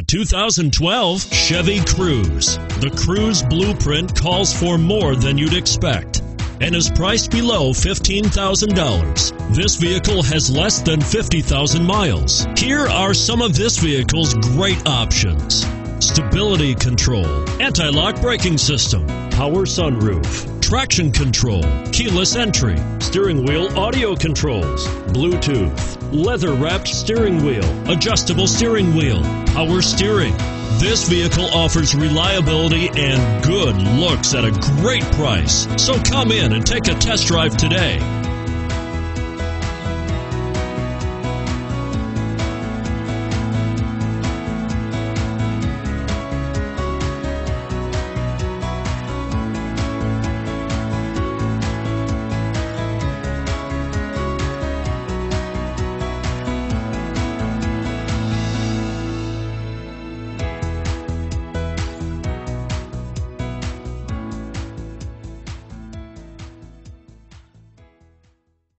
The 2012 Chevy Cruze. The Cruze blueprint calls for more than you'd expect and is priced below $15,000. This vehicle has less than 50,000 miles. Here are some of this vehicle's great options. Stability control, anti-lock braking system, power sunroof, traction control, keyless entry, steering wheel audio controls, Bluetooth, leather wrapped steering wheel, adjustable steering wheel, power steering. This vehicle offers reliability and good looks at a great price. So come in and take a test drive today.